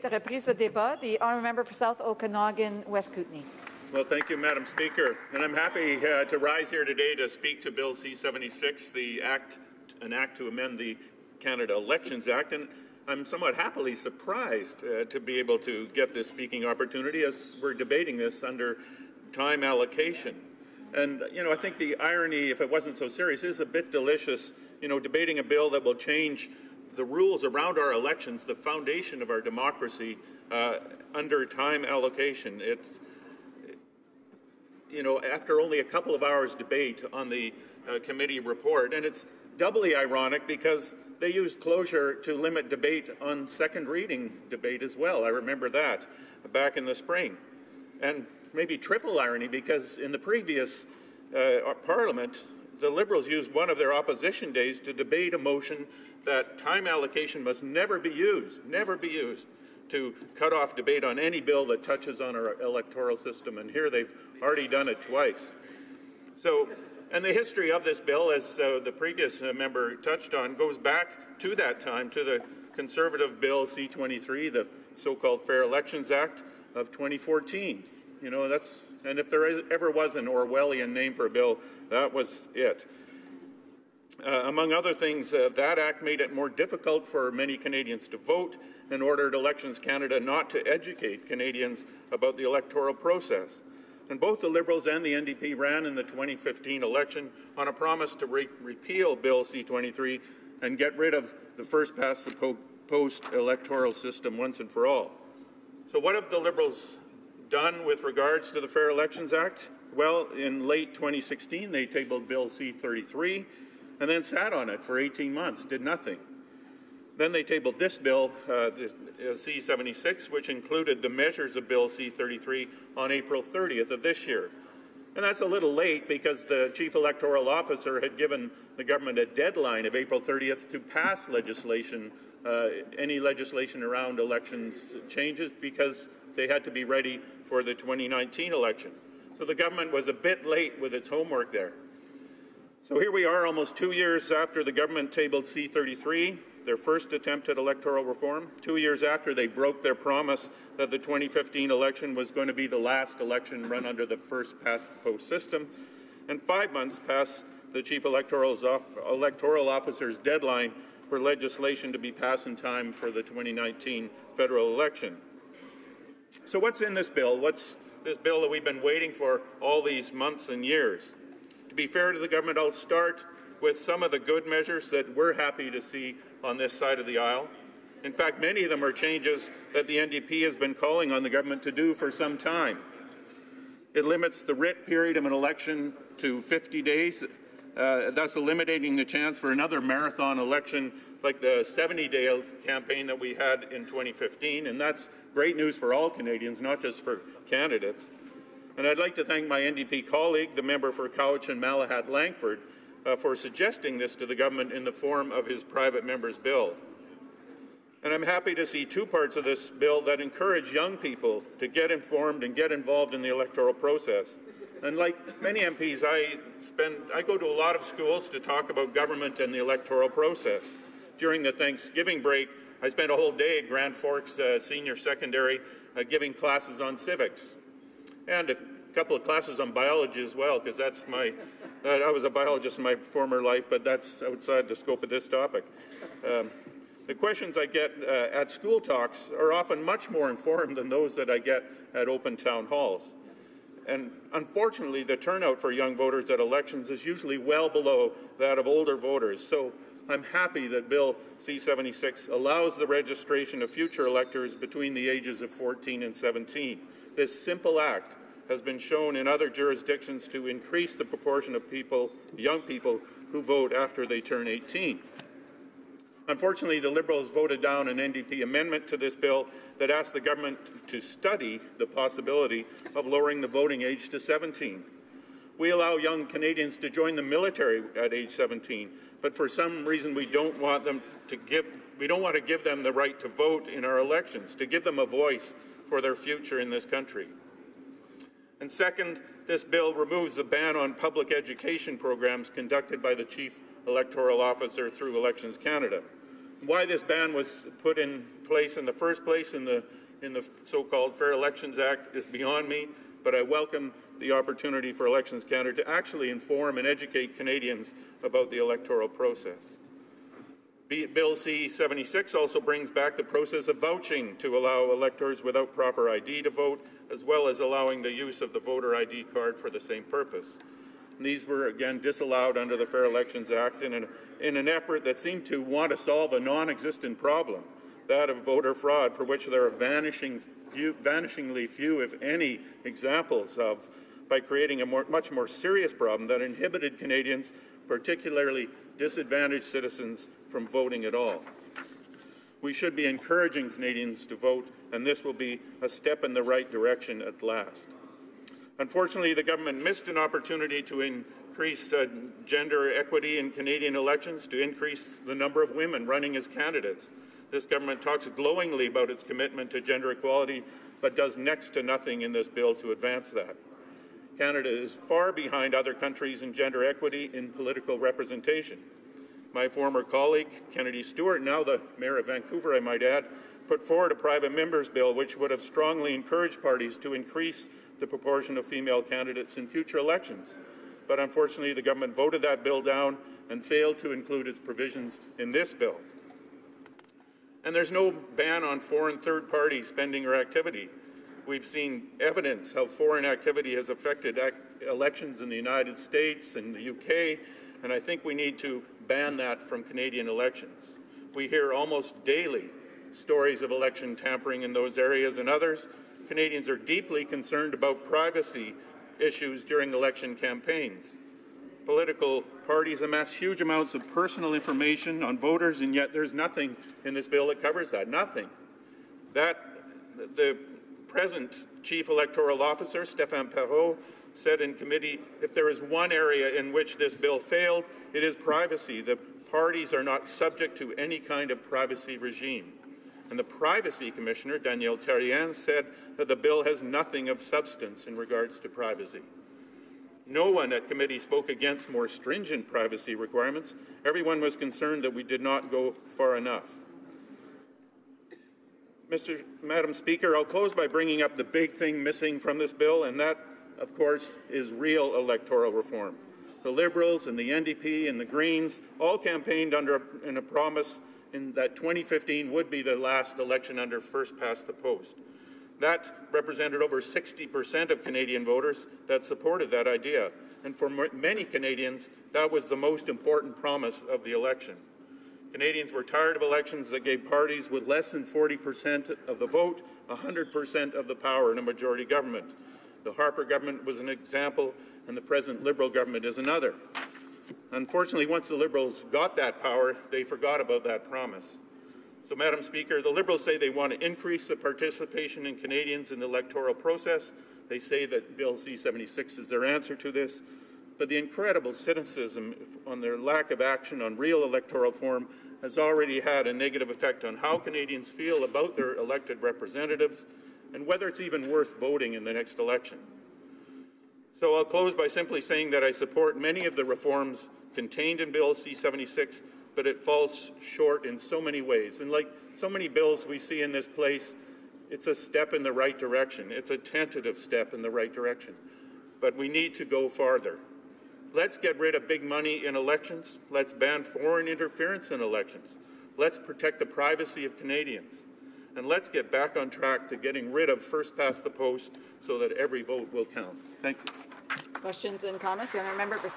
de reprise de débat. The honourable member for South Okanagan, West Kootenay. Well, thank you, Madam Speaker. And I'm happy uh, to rise here today to speak to Bill C-76, the act, an act to amend the Canada Elections Act. And I'm somewhat happily surprised uh, to be able to get this speaking opportunity as we're debating this under time allocation. And, you know, I think the irony, if it wasn't so serious, is a bit delicious, you know, debating a bill that will change the rules around our elections, the foundation of our democracy, uh, under time allocation. It's, you know, after only a couple of hours debate on the uh, committee report. And it's doubly ironic because they used closure to limit debate on second reading debate as well. I remember that back in the spring. And maybe triple irony because in the previous uh, parliament, the Liberals used one of their opposition days to debate a motion that time allocation must never be used, never be used to cut off debate on any bill that touches on our electoral system, and here they've already done it twice. So, and the history of this bill, as uh, the previous uh, member touched on, goes back to that time, to the Conservative Bill C-23, the so-called Fair Elections Act of 2014. You know, that's, and if there is, ever was an Orwellian name for a bill, that was it. Uh, among other things, uh, that act made it more difficult for many Canadians to vote and ordered Elections Canada not to educate Canadians about the electoral process. And both the Liberals and the NDP ran in the 2015 election on a promise to re repeal Bill C-23 and get rid of the first past the post electoral system once and for all. So what have the Liberals done with regards to the Fair Elections Act? Well, in late 2016, they tabled Bill C-33 and then sat on it for 18 months, did nothing. Then they tabled this bill, uh, uh C-76, which included the measures of Bill C-33 on April 30th of this year. And that's a little late because the chief electoral officer had given the government a deadline of April 30th to pass legislation, uh, any legislation around elections changes, because they had to be ready for the 2019 election. So the government was a bit late with its homework there. So here we are almost two years after the government tabled C-33, their first attempt at electoral reform. Two years after they broke their promise that the 2015 election was going to be the last election run under the first past the post system. And five months past the chief electoral, electoral officer's deadline for legislation to be passed in time for the 2019 federal election. So what's in this bill? What's this bill that we've been waiting for all these months and years? To be fair to the government, I'll start with some of the good measures that we're happy to see on this side of the aisle. In fact, many of them are changes that the NDP has been calling on the government to do for some time. It limits the writ period of an election to 50 days, uh, thus eliminating the chance for another marathon election like the 70-day campaign that we had in 2015. And that's great news for all Canadians, not just for candidates. And I'd like to thank my NDP colleague, the member for Cowichan Malahat Langford, uh, for suggesting this to the government in the form of his private member's bill. And I'm happy to see two parts of this bill that encourage young people to get informed and get involved in the electoral process. And like many MPs, I spend I go to a lot of schools to talk about government and the electoral process. During the Thanksgiving break, I spent a whole day at Grand Forks uh, Senior Secondary uh, giving classes on civics and a couple of classes on biology as well, because that's my, uh, I was a biologist in my former life, but that's outside the scope of this topic. Um, the questions I get uh, at school talks are often much more informed than those that I get at open town halls. And unfortunately, the turnout for young voters at elections is usually well below that of older voters. So I'm happy that Bill C-76 allows the registration of future electors between the ages of 14 and 17. This simple act has been shown in other jurisdictions to increase the proportion of people, young people, who vote after they turn 18. Unfortunately, the Liberals voted down an NDP amendment to this bill that asked the government to study the possibility of lowering the voting age to 17. We allow young Canadians to join the military at age 17, but for some reason we don't want them to give we don't want to give them the right to vote in our elections, to give them a voice for their future in this country. And second, this bill removes the ban on public education programs conducted by the Chief Electoral Officer through Elections Canada. Why this ban was put in place in the first place in the, in the so-called Fair Elections Act is beyond me, but I welcome the opportunity for Elections Canada to actually inform and educate Canadians about the electoral process. Bill C-76 also brings back the process of vouching to allow electors without proper ID to vote, as well as allowing the use of the voter ID card for the same purpose. And these were, again, disallowed under the Fair Elections Act in an, in an effort that seemed to want to solve a non-existent problem, that of voter fraud, for which there are vanishing few, vanishingly few, if any, examples of, by creating a more, much more serious problem that inhibited Canadians, particularly disadvantaged citizens, from voting at all. We should be encouraging Canadians to vote, and this will be a step in the right direction at last. Unfortunately, the government missed an opportunity to increase uh, gender equity in Canadian elections, to increase the number of women running as candidates. This government talks glowingly about its commitment to gender equality, but does next to nothing in this bill to advance that. Canada is far behind other countries in gender equity in political representation. My former colleague, Kennedy Stewart, now the Mayor of Vancouver, I might add, put forward a private member's bill which would have strongly encouraged parties to increase the proportion of female candidates in future elections. But unfortunately, the government voted that bill down and failed to include its provisions in this bill. And there's no ban on foreign third party spending or activity. We've seen evidence how foreign activity has affected ac- elections in the United States and the UK, and I think we need to ban that from Canadian elections. We hear almost daily stories of election tampering in those areas and others. Canadians are deeply concerned about privacy issues during election campaigns. Political parties amass huge amounts of personal information on voters, and yet there's nothing in this bill that covers that. Nothing. That the present Chief Electoral Officer, Stéphane Perreault, said in committee if there is one area in which this bill failed, it is privacy. The parties are not subject to any kind of privacy regime. And the Privacy Commissioner, Daniel Therrien, said that the bill has nothing of substance in regards to privacy. No one at committee spoke against more stringent privacy requirements. Everyone was concerned that we did not go far enough. Mr. Madam Speaker, I'll close by bringing up the big thing missing from this bill, and that, of course, is real electoral reform. The Liberals and the NDP and the Greens all campaigned under in a promise in that 2015 would be the last election under first past the post. That represented over 60% of Canadian voters that supported that idea. And for many Canadians, that was the most important promise of the election. Canadians were tired of elections that gave parties with less than 40% of the vote 100% of the power in a majority government. The Harper government was an example, and the present Liberal government is another. Unfortunately, once the Liberals got that power, they forgot about that promise. So, Madam Speaker, the Liberals say they want to increase the participation in Canadians in the electoral process. They say that Bill C 76 is their answer to this. But the incredible cynicism on their lack of action on real electoral reform has already had a negative effect on how Canadians feel about their elected representatives and whether it's even worth voting in the next election. So I'll close by simply saying that I support many of the reforms contained in Bill C 76, but it falls short in so many ways. And like so many bills we see in this place, it's a step in the right direction. It's a tentative step in the right direction. But we need to go farther. Let's get rid of big money in elections. Let's ban foreign interference in elections. Let's protect the privacy of Canadians. And let's get back on track to getting rid of first past the post so that every vote will count. Thank you. Questions and comments? Young member for